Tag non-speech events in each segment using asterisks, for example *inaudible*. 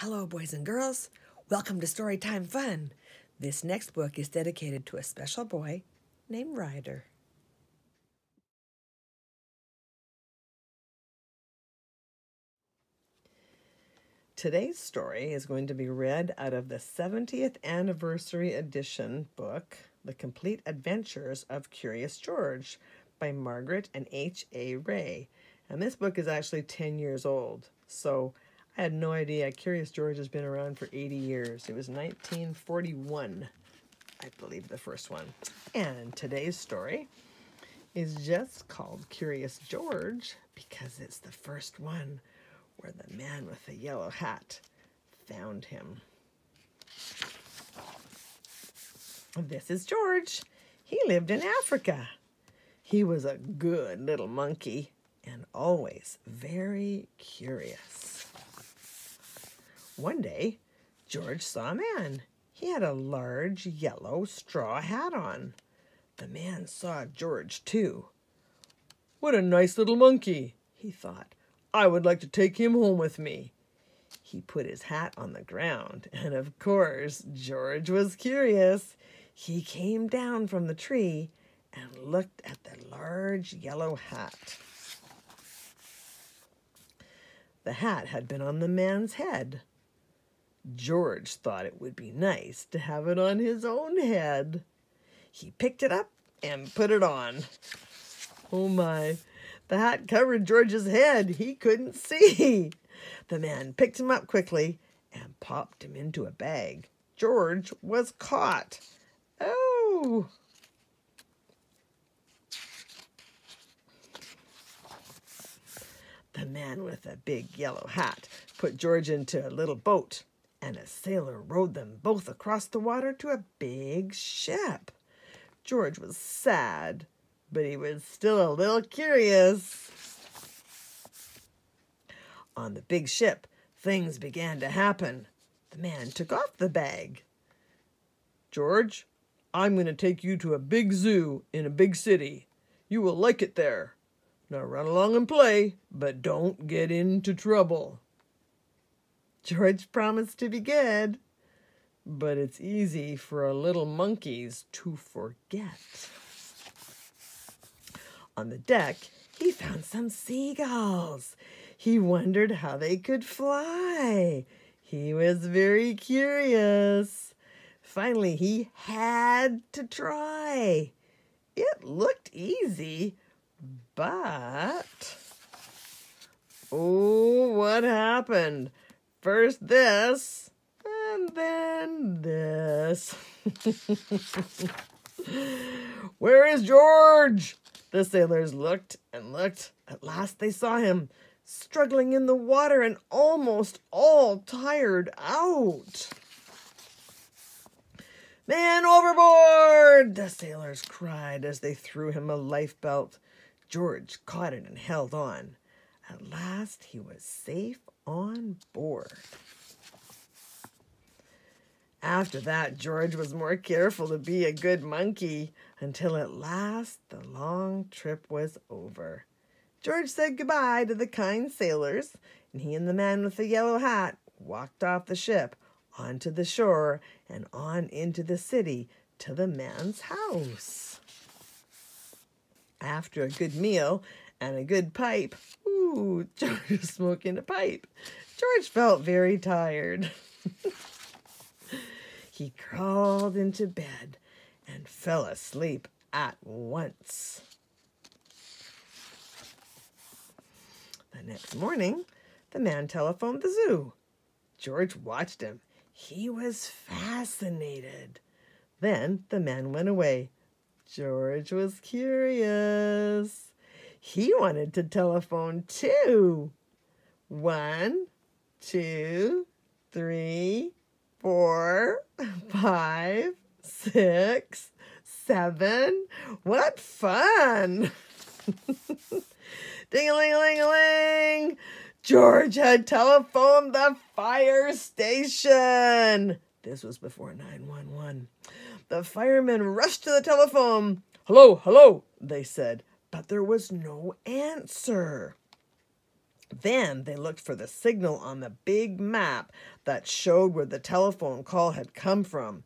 Hello, boys and girls. Welcome to Storytime Fun. This next book is dedicated to a special boy named Ryder. Today's story is going to be read out of the 70th anniversary edition book, The Complete Adventures of Curious George by Margret and H.A. Rey. And this book is actually 10 years old. So I had no idea. Curious George has been around for 80 years. It was 1941, I believe, the first one. And today's story is just called Curious George because it's the first one where the man with the yellow hat found him. This is George. He lived in Africa. He was a good little monkey and always very curious. One day, George saw a man. He had a large yellow straw hat on. The man saw George too. What a nice little monkey, he thought. I would like to take him home with me. He put his hat on the ground, and of course, George was curious. He came down from the tree and looked at the large yellow hat. The hat had been on the man's head. George thought it would be nice to have it on his own head. He picked it up and put it on. Oh my, the hat covered George's head. He couldn't see. The man picked him up quickly and popped him into a bag. George was caught. Oh! The man with the big yellow hat put George into a little boat, and a sailor rowed them both across the water to a big ship. George was sad but he was still a little curious. On the big ship, things began to happen. The man took off the bag. George, I'm going to take you to a big zoo in a big city. You will like it there. Now run along and play, but don't get into trouble. George promised to be good, but it's easy for little monkeys to forget. On the deck, he found some seagulls. He wondered how they could fly. He was very curious. Finally, he had to try. It looked easy, but... Oh, what happened? First this, and then this. *laughs* Where is George? The sailors looked and looked. At last they saw him, struggling in the water and almost all tired out. Man overboard! The sailors cried as they threw him a lifebelt. George caught it and held on. At last he was safe on board. After that, George was more careful to be a good monkey until at last the long trip was over. George said goodbye to the kind sailors, and he and the man with the yellow hat walked off the ship onto the shore and on into the city to the man's house. After a good meal and a good pipe, ooh, *laughs* George was smoking a pipe. George felt very tired. *laughs* He crawled into bed and fell asleep at once. The next morning, the man telephoned the zoo. George watched him. He was fascinated. Then the man went away. George was curious. He wanted to telephone too. One, two, three, four, *laughs* five, six, seven. What fun! *laughs* Ding a ling a ling a ling! George had telephoned the fire station. This was before 911. The firemen rushed to the telephone. Hello, hello, they said, but there was no answer. Then they looked for the signal on the big map that showed where the telephone call had come from.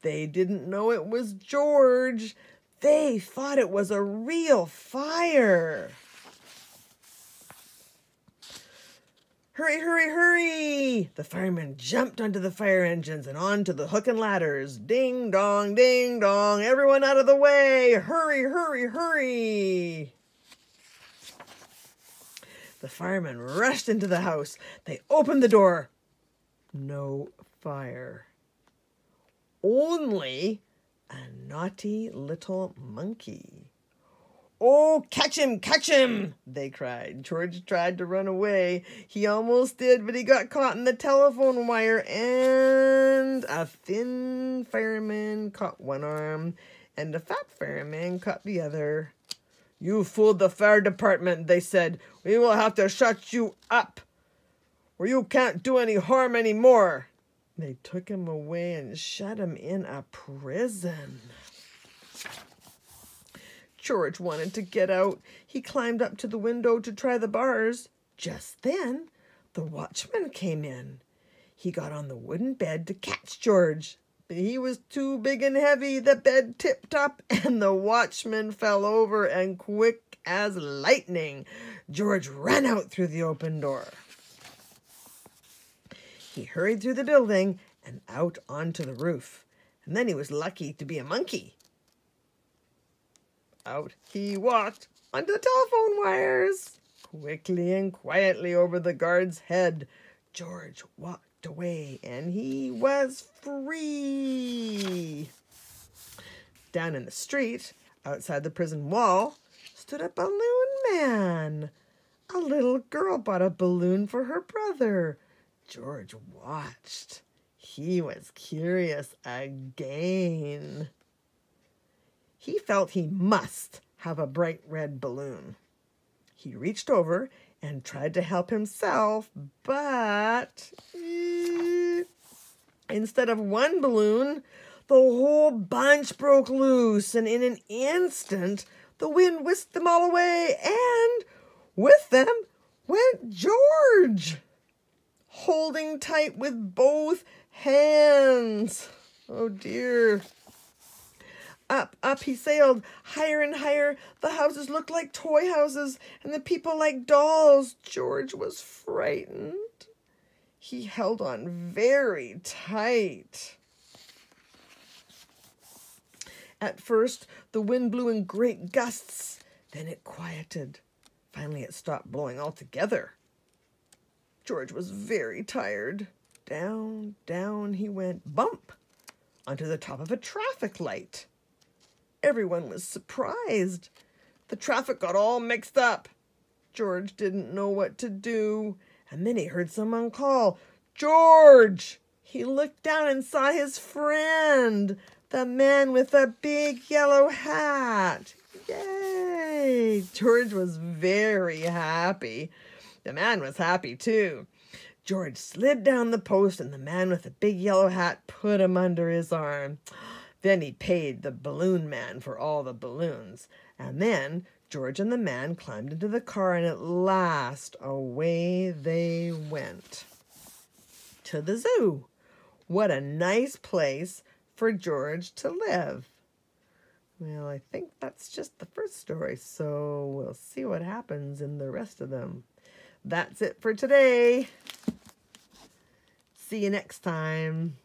They didn't know it was George. They thought it was a real fire. Hurry, hurry, hurry! The firemen jumped onto the fire engines and onto the hook and ladders. Ding dong, ding dong, everyone out of the way! Hurry, hurry, hurry! The firemen rushed into the house. They opened the door. No fire. Only a naughty little monkey. Oh, catch him, catch him! They cried. George tried to run away. He almost did, but he got caught in the telephone wire, and a thin fireman caught one arm, and a fat fireman caught the other. You fooled the fire department, they said. We will have to shut you up, or you can't do any harm anymore. They took him away and shut him in a prison. George wanted to get out. He climbed up to the window to try the bars. Just then, the watchman came in. He got on the wooden bed to catch George. But he was too big and heavy. The bed tipped up, *laughs* and the watchman fell over, and quick as lightning, George ran out through the open door. He hurried through the building and out onto the roof. And then he was lucky to be a monkey. Out he walked onto the telephone wires. Quickly and quietly over the guard's head, George walked away and he was free. Down in the street, outside the prison wall, stood a balloon man. A little girl bought a balloon for her brother. George watched. He was curious again. Felt he must have a bright red balloon. He reached over and tried to help himself, but eh, instead of one balloon, the whole bunch broke loose, and in an instant, the wind whisked them all away, and with them went George, holding tight with both hands. Oh dear. Up, up he sailed, higher and higher. The houses looked like toy houses, and the people like dolls. George was frightened. He held on very tight. At first, the wind blew in great gusts. Then it quieted. Finally, it stopped blowing altogether. George was very tired. Down, down he went, bump, onto the top of a traffic light. Everyone was surprised. The traffic got all mixed up. George didn't know what to do. And then he heard someone call, George! He looked down and saw his friend, the man with the big yellow hat. Yay! George was very happy. The man was happy too. George slid down the post, and the man with the big yellow hat put him under his arm. Then he paid the balloon man for all the balloons. And then George and the man climbed into the car, and at last away they went to the zoo. What a nice place for George to live. Well, I think that's just the first story, so we'll see what happens in the rest of them. That's it for today. See you next time.